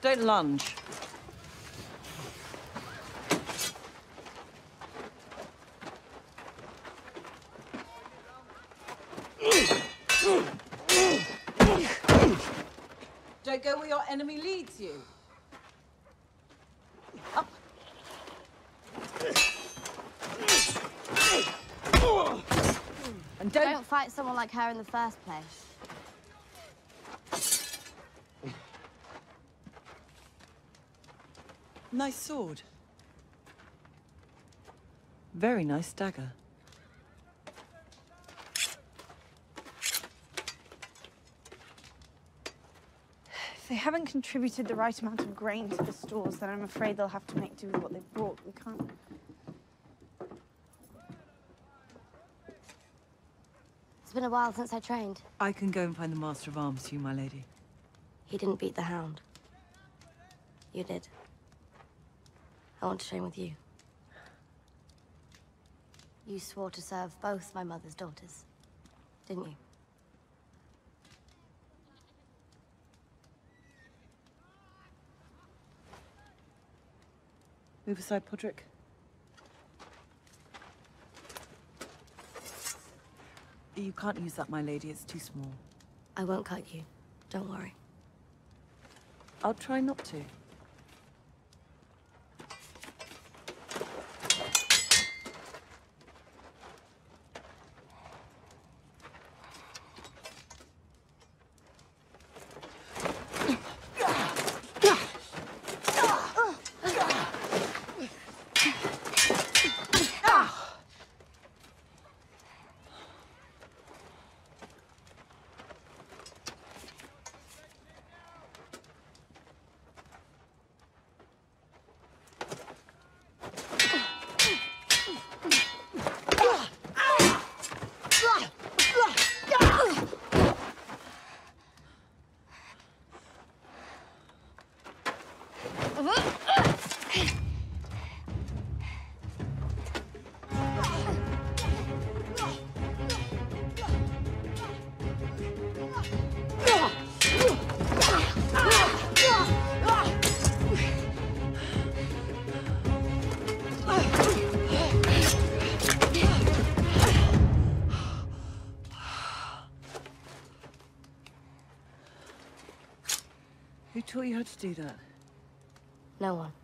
Don't lunge. Don't go where your enemy leads you. Don't... Don't fight someone like her in the first place. Nice sword. Very nice dagger. If they haven't contributed the right amount of grain to the stores, then I'm afraid they'll have to make do with what they've brought. We can't. It's been a while since I trained. I can go and find the Master of Arms for you, my lady. He didn't beat the Hound. You did. I want to train with you. You swore to serve both my mother's daughters, didn't you? Move aside, Podrick. You can't use that, my lady. It's too small. I won't cut you. Don't worry. I'll try not to. Who taught you how to do that? نوم